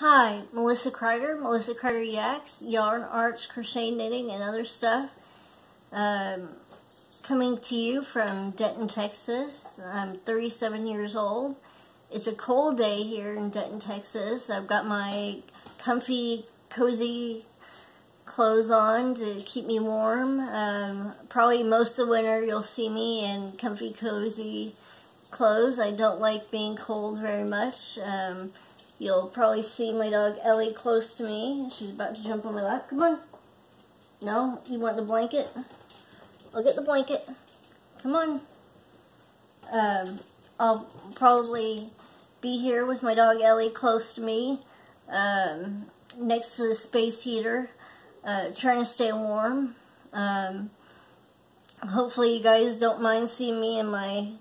Hi, Melisa Crider, Melisa Crider YACKS, Yarn Arts, Crochet Knitting, and other stuff. Um, coming to you from Denton, Texas. I'm 37 years old. It's a cold day here in Denton, Texas. I've got my comfy, cozy clothes on to keep me warm. Um, probably most of the winter you'll see me in comfy, cozy clothes. I don't like being cold very much. Um, You'll probably see my dog Ellie close to me. She's about to jump on my lap. Come on. No? You want the blanket? I'll get the blanket. Come on. Um, I'll probably be here with my dog Ellie close to me, um, next to the space heater, uh, trying to stay warm. Um, hopefully you guys don't mind seeing me in my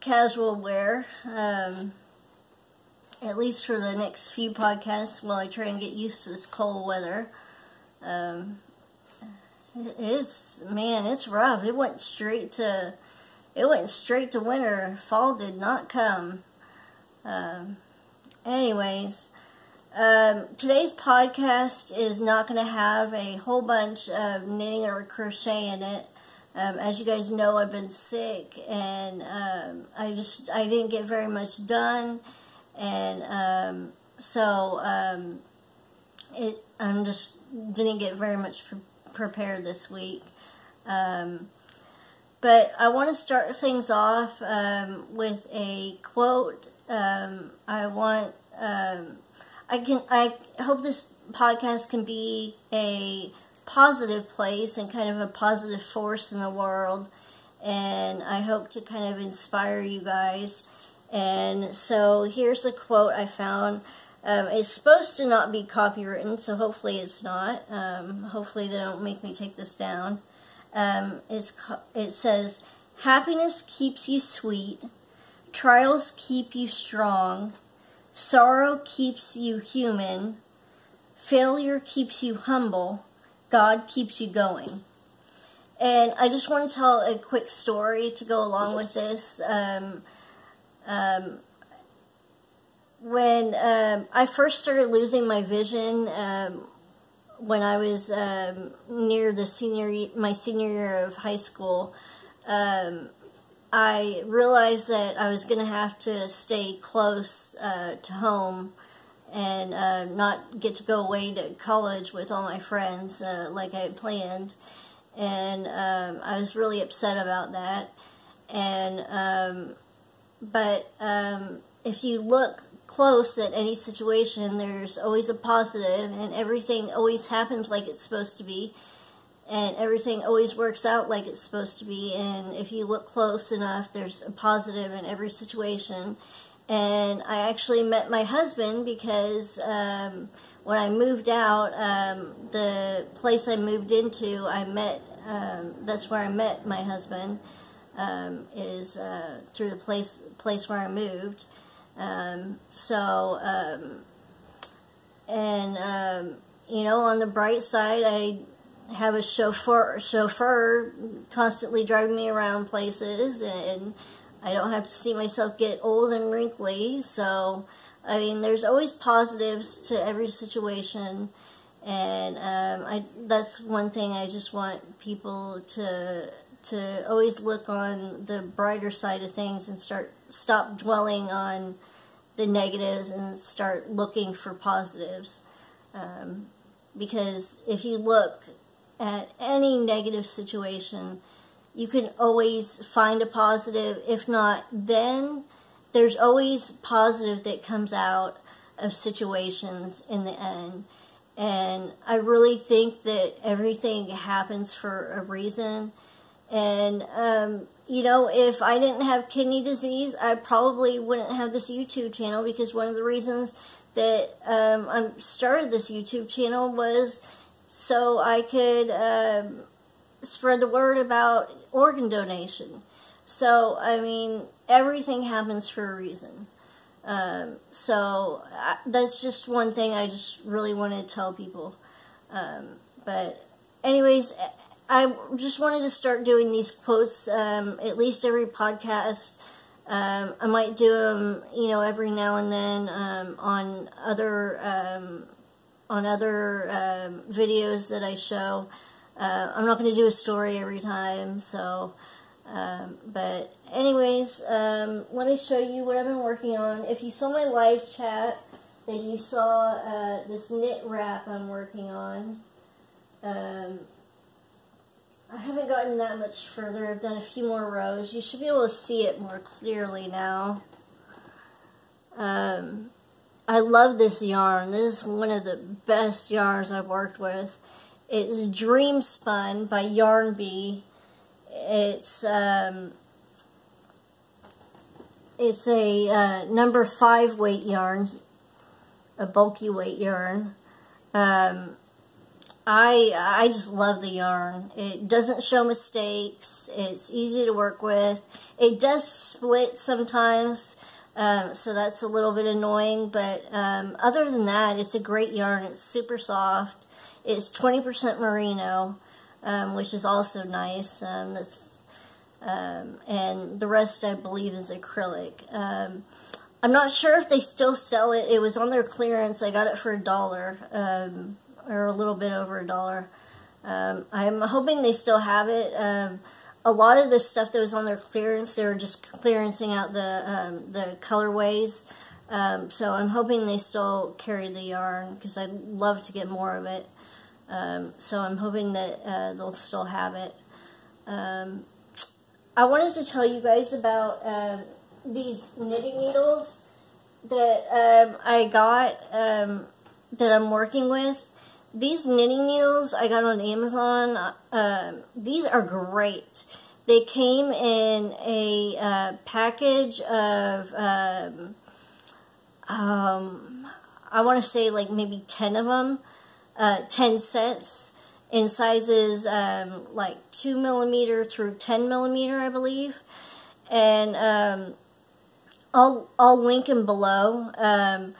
casual wear. Um, at least for the next few podcasts while I try and get used to this cold weather. Um, it is, man, it's rough. It went straight to, it went straight to winter. Fall did not come. Um, anyways, um, today's podcast is not going to have a whole bunch of knitting or crochet in it. Um, as you guys know, I've been sick and um, I just I didn't get very much done and um, so um, it I'm just didn't get very much pre prepared this week. Um, but I want to start things off um, with a quote. Um, I want um, I can I hope this podcast can be a positive place and kind of a positive force in the world. And I hope to kind of inspire you guys and so here's a quote I found. Um, it's supposed to not be copywritten, so hopefully it's not. Um, hopefully they don't make me take this down. Um, it says, Happiness keeps you sweet, trials keep you strong, sorrow keeps you human, failure keeps you humble, God keeps you going. And I just want to tell a quick story to go along with this. Um, um, when um, I first started losing my vision, um, when I was um, near the senior, my senior year of high school, um, I realized that I was going to have to stay close uh, to home and uh, not get to go away to college with all my friends uh, like I had planned. And um, I was really upset about that. And um, but um, if you look close at any situation, there's always a positive, and everything always happens like it's supposed to be, and everything always works out like it's supposed to be. And if you look close enough, there's a positive in every situation. And I actually met my husband because um, when I moved out, um, the place I moved into, I met. Um, that's where I met my husband um, is uh, through the place place where I moved. Um, so, um, and um, you know, on the bright side, I have a chauffeur chauffeur constantly driving me around places, and I don't have to see myself get old and wrinkly. So, I mean, there's always positives to every situation. And um, I, that's one thing I just want people to to always look on the brighter side of things and start stop dwelling on the negatives and start looking for positives. Um, because if you look at any negative situation, you can always find a positive. If not, then there's always positive that comes out of situations in the end. And I really think that everything happens for a reason. And, um, you know, if I didn't have kidney disease, I probably wouldn't have this YouTube channel because one of the reasons that um, I started this YouTube channel was so I could um, spread the word about organ donation. So, I mean, everything happens for a reason. Um, so, I, that's just one thing I just really want to tell people. Um, but, anyways, I just wanted to start doing these quotes um, at least every podcast Um, I might do them, you know, every now and then um, on other um, on other videos that I show. Uh, I'm not going to do a story every time, so. Um, but anyways, um, let me show you what I've been working on. If you saw my live chat, then you saw uh, this knit wrap I'm working on. Um, I haven't gotten that much further. I've done a few more rows. You should be able to see it more clearly now. Um, I love this yarn. This is one of the best yarns I've worked with. It's Dream Spun by Yarn Bee. It's um, it's a uh, number five weight yarn, a bulky weight yarn. Um, I I just love the yarn. It doesn't show mistakes. It's easy to work with. It does split sometimes, um, so that's a little bit annoying. But um, other than that, it's a great yarn. It's super soft. It's 20% merino, um, which is also nice. Um, that's um, and the rest, I believe, is acrylic. Um, I'm not sure if they still sell it. It was on their clearance. I got it for a dollar or a little bit over a dollar. Um, I'm hoping they still have it. Um, a lot of the stuff that was on their clearance, they were just clearancing out the um, the colorways. Um, so I'm hoping they still carry the yarn because I'd love to get more of it. Um, so I'm hoping that uh, they'll still have it. Um, I wanted to tell you guys about these knitting needles that I got that I'm working with these knitting needles I got on Amazon, uh, these are great. They came in a uh, package of, um, um, I want to say like maybe 10 of them, uh, 10 sets in sizes um, like 2 millimeter through 10 millimeter, I believe. And um, I'll, I'll link them below. Um,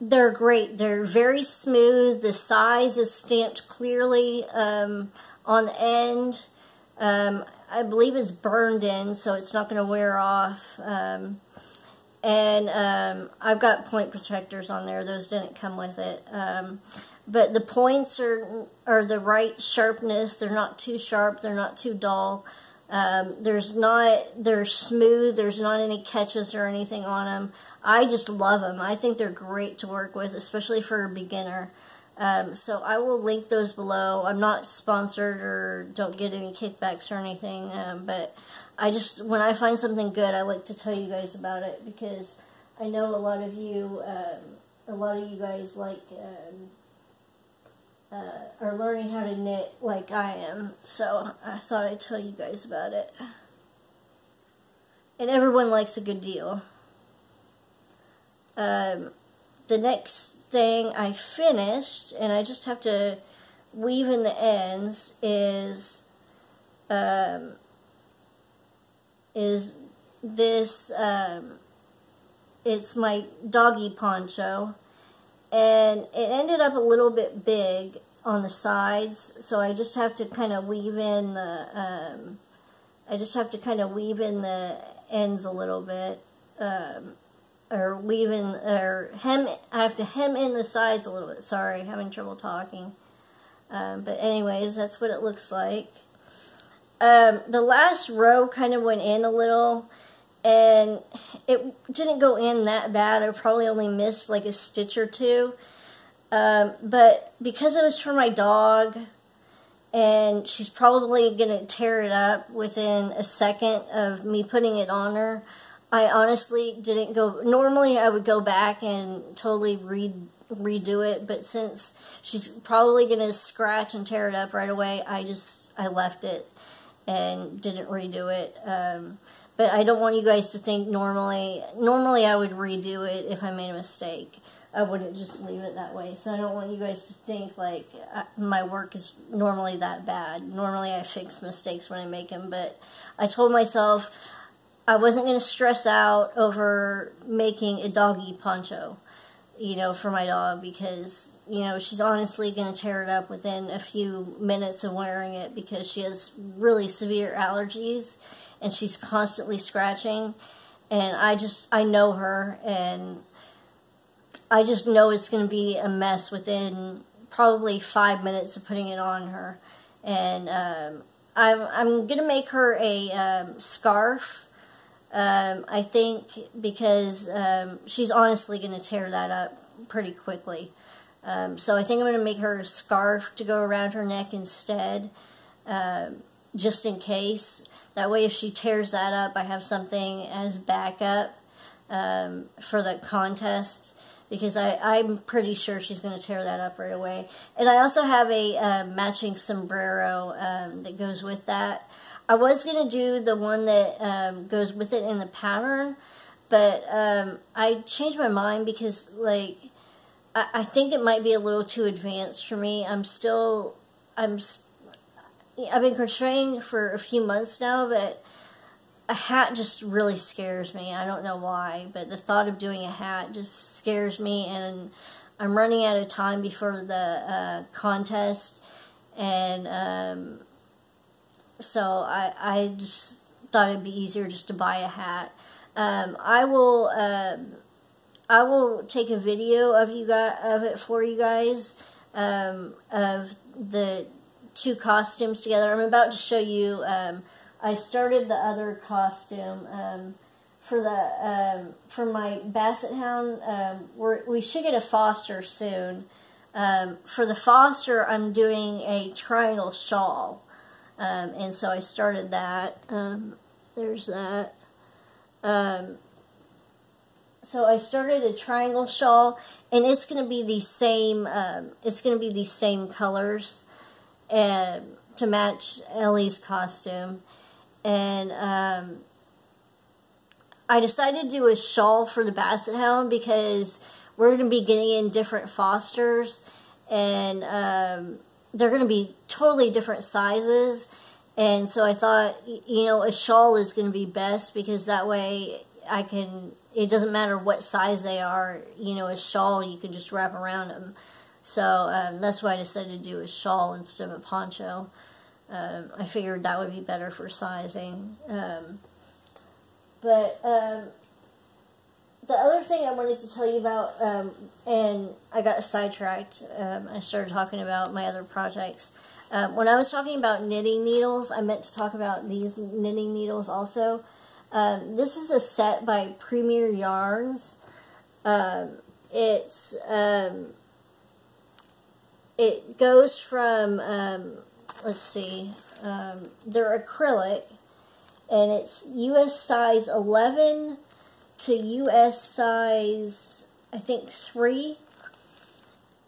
they're great. They're very smooth. The size is stamped clearly um, on the end. Um, I believe it's burned in, so it's not going to wear off. Um, and I've got point protectors on there. Those didn't come with it. But the points are, are the right sharpness. They're not too sharp. They're not too dull. Um, there's not, they're smooth. There's not any catches or anything on them. I just love them. I think they're great to work with, especially for a beginner. Um, so I will link those below. I'm not sponsored or don't get any kickbacks or anything, um, but I just, when I find something good, I like to tell you guys about it because I know a lot of you, um, a lot of you guys like, um, uh, are learning how to knit like I am. So I thought I'd tell you guys about it. And everyone likes a good deal. Um, the next thing I finished, and I just have to weave in the ends, is um, is this, um, it's my doggy poncho, and it ended up a little bit big on the sides, so I just have to kind of weave in the, um, I just have to kind of weave in the ends a little bit, um, or weaving, or hem, I have to hem in the sides a little bit. Sorry, having trouble talking. Um, but anyways, that's what it looks like. Um, the last row kind of went in a little, and it didn't go in that bad. I probably only missed like a stitch or two. Um, but because it was for my dog, and she's probably going to tear it up within a second of me putting it on her, I honestly didn't go. Normally, I would go back and totally re, redo it, but since she's probably going to scratch and tear it up right away, I just I left it and didn't redo it. Um, but I don't want you guys to think normally. Normally, I would redo it if I made a mistake. I wouldn't just leave it that way. So I don't want you guys to think like uh, my work is normally that bad. Normally, I fix mistakes when I make them, but I told myself I wasn't going to stress out over making a doggy poncho, you know, for my dog because, you know, she's honestly going to tear it up within a few minutes of wearing it because she has really severe allergies and she's constantly scratching. and I just, I know her, and I just know it's going to be a mess within probably five minutes of putting it on her. And um, I'm, I'm going to make her a um, scarf. Um, I think because um, she's honestly going to tear that up pretty quickly. Um, so I think I'm going to make her a scarf to go around her neck instead, um, just in case. That way if she tears that up, I have something as backup um, for the contest because I, I'm pretty sure she's going to tear that up right away. And I also have a uh, matching sombrero um, that goes with that. I was going to do the one that um, goes with it in the pattern, but um, I changed my mind because, like, I, I, think it might be a little too advanced for me. I'm still, I'm, I've been crocheting for a few months now, but a hat just really scares me. I don't know why, but the thought of doing a hat just scares me, and I'm running out of time before the uh, contest, and um, so I, I just thought it'd be easier just to buy a hat. Um, I will um, I will take a video of you guys of it for you guys um, of the two costumes together. I'm about to show you um, I started the other costume um, for the um, for my Basset Hound. Um, we should get a Foster soon. Um, for the Foster, I'm doing a triangle shawl, um, and so I started that. Um, there's that. so I started a triangle shawl, and it's going to be the same. it's going to be the same colors, and to match Ellie's costume and um, I decided to do a shawl for the Basset Hound because we're going to be getting in different Fosters, and um, they're going to be totally different sizes. And so I thought, you know, a shawl is going to be best because that way I can, it doesn't matter what size they are, you know, a shawl you can just wrap around them. So um, that's why I decided to do a shawl instead of a poncho. Um, I figured that would be better for sizing. Um, but um, the other thing I wanted to tell you about, um, and I got sidetracked, um, I started talking about my other projects. When I was talking about knitting needles, I meant to talk about these knitting needles also. this is a set by Premier Yarns. it's it goes from let's see, um, they're acrylic, and it's U.S. size 11 to U.S. size, I think, 3,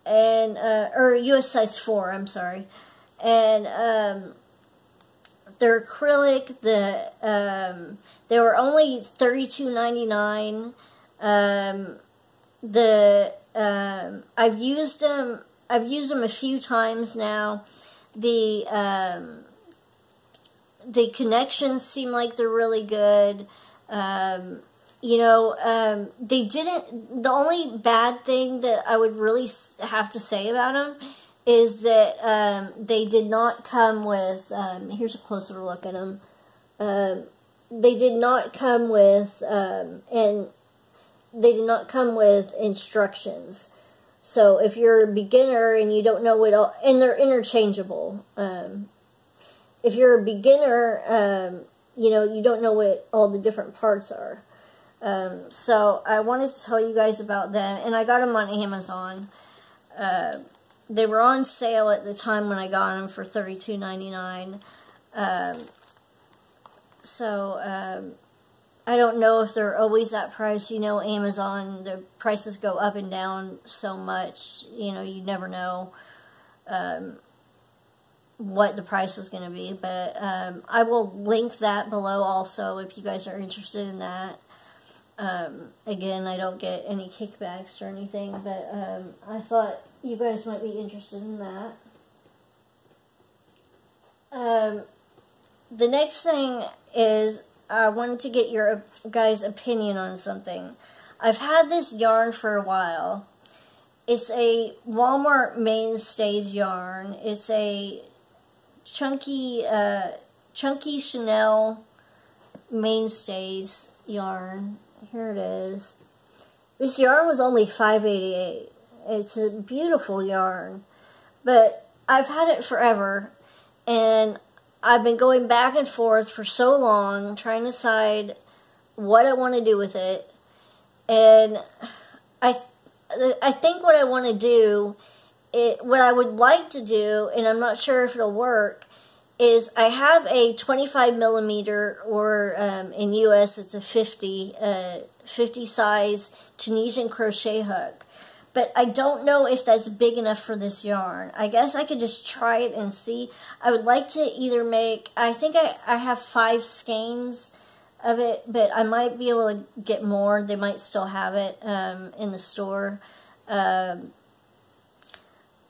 and, uh, or U.S. size 4, I'm sorry, and, um, they're acrylic, the, um, they were only $32.99, um, the, um, I've used them, I've used them a few times now, the um, the connections seem like they're really good. Um, you know, um, they didn't. The only bad thing that I would really have to say about them is that um, they did not come with. Um, here's a closer look at them. Um, they did not come with, um, and they did not come with instructions. So if you're a beginner and you don't know what all, and they're interchangeable. Um, if you're a beginner, um, you know, you don't know what all the different parts are. Um, so I wanted to tell you guys about them, and I got them on Amazon. Uh, they were on sale at the time when I got them for $32.99. Um, so, um, I don't know if they're always that price. You know, Amazon, the prices go up and down so much. You know, you never know um, what the price is going to be. But um, I will link that below also if you guys are interested in that. Um, again, I don't get any kickbacks or anything, but um, I thought you guys might be interested in that. Um, the next thing is I wanted to get your guys' opinion on something. I've had this yarn for a while. It's a Walmart Mainstays yarn. It's a chunky, uh, chunky chenille Mainstays yarn. Here it is. This yarn was only five eighty eight. It's a beautiful yarn, but I've had it forever, and I've been going back and forth for so long trying to decide what I want to do with it, and I I think what I want to do, it, what I would like to do, and I'm not sure if it'll work, is I have a 25 millimeter, or um, in US it's a 50, uh, 50 size Tunisian crochet hook. But I don't know if that's big enough for this yarn. I guess I could just try it and see. I would like to either make, I think I, I have five skeins of it, but I might be able to get more. They might still have it um, in the store. Um,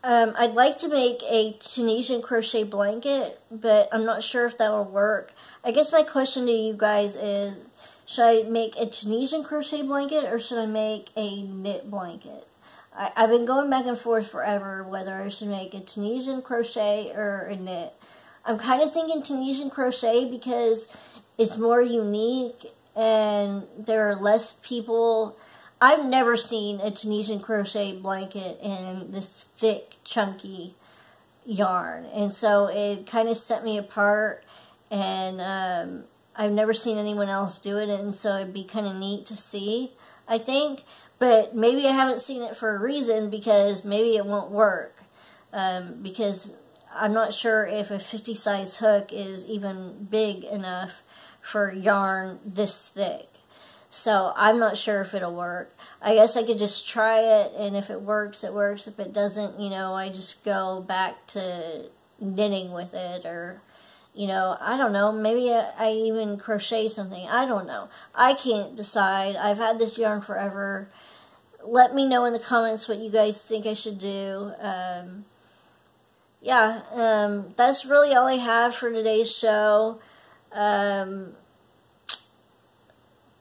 um, I'd like to make a Tunisian crochet blanket, but I'm not sure if that will work. I guess my question to you guys is, should I make a Tunisian crochet blanket or should I make a knit blanket? I, have been going back and forth forever whether I should make a Tunisian crochet or a knit. I'm kind of thinking Tunisian crochet because it's more unique and there are less people. I've never seen a Tunisian crochet blanket in this thick, chunky yarn. And so it kind of set me apart and um, I've never seen anyone else do it. And so it'd be kind of neat to see, I think. But maybe I haven't seen it for a reason because maybe it won't work. Um, because I'm not sure if a 50 size hook is even big enough for yarn this thick. So I'm not sure if it'll work. I guess I could just try it, and if it works, it works. If it doesn't, you know, I just go back to knitting with it, or, you know, I don't know. Maybe I, I even crochet something. I don't know. I can't decide. I've had this yarn forever. Let me know in the comments what you guys think I should do. Um, yeah, um, that's really all I have for today's show. Um,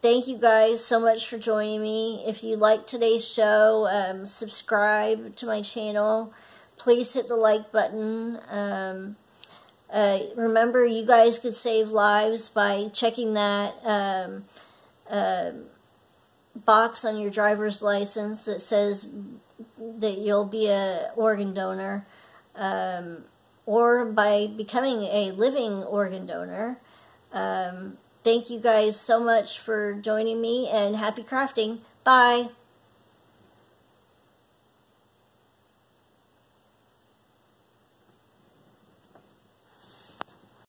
thank you guys so much for joining me. If you like today's show, um, subscribe to my channel. Please hit the like button. Um, uh, remember, you guys could save lives by checking that um, box on your driver's license that says that you'll be a organ donor, um, or by becoming a living organ donor. Um, thank you guys so much for joining me and happy crafting. Bye.